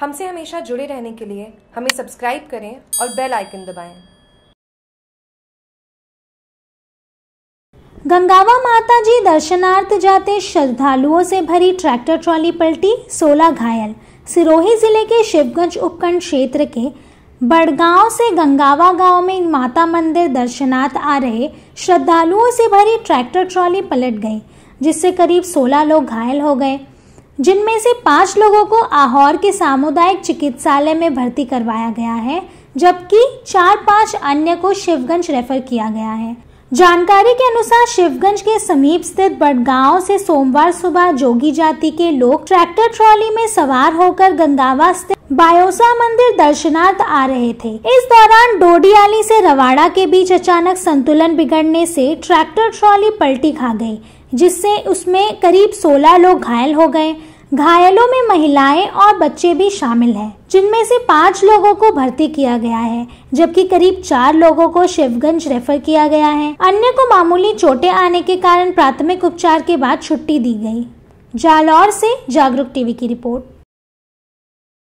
हमसे हमेशा जुड़े रहने के लिए हमें सब्सक्राइब करें और बेल आइकन दबाएँ। गंगावा माता जी दर्शनार्थ जाते श्रद्धालुओं से भरी ट्रैक्टर ट्रॉली पलटी 16 घायल सिरोही ज़िले के शिवगंज उपखंड क्षेत्र के बड़गांव से गंगावा गाँव में माता मंदिर दर्शनार्थ आ रहे श्रद्धालुओं से भरी ट्रैक्टर ट्रॉली पलट गई, जिससे करीब 16 लोग घायल हो गए जिनमें से पाँच लोगों को आहोर के सामुदायिक चिकित्सालय में भर्ती करवाया गया है, जबकि चार पाँच अन्य को शिवगंज रेफर किया गया है। जानकारी के अनुसार शिवगंज के समीप स्थित बड़गांव से सोमवार सुबह जोगी जाति के लोग ट्रैक्टर ट्रॉली में सवार होकर गंगावा स्थित बायोसा मंदिर दर्शनार्थ आ रहे थे। इस दौरान डोडियाली से रवाड़ा के बीच अचानक संतुलन बिगड़ने से ट्रैक्टर ट्रॉली पलटी खा गई, जिससे उसमें करीब 16 लोग घायल हो गए। घायलों में महिलाएँ और बच्चे भी शामिल हैं, जिनमें से पाँच लोगों को भर्ती किया गया है जबकि करीब चार लोगों को शिवगंज रेफर किया गया है। अन्य को मामूली चोटें आने के कारण प्राथमिक उपचार के बाद छुट्टी दी गई। जालौर से जागरूक टीवी की रिपोर्ट।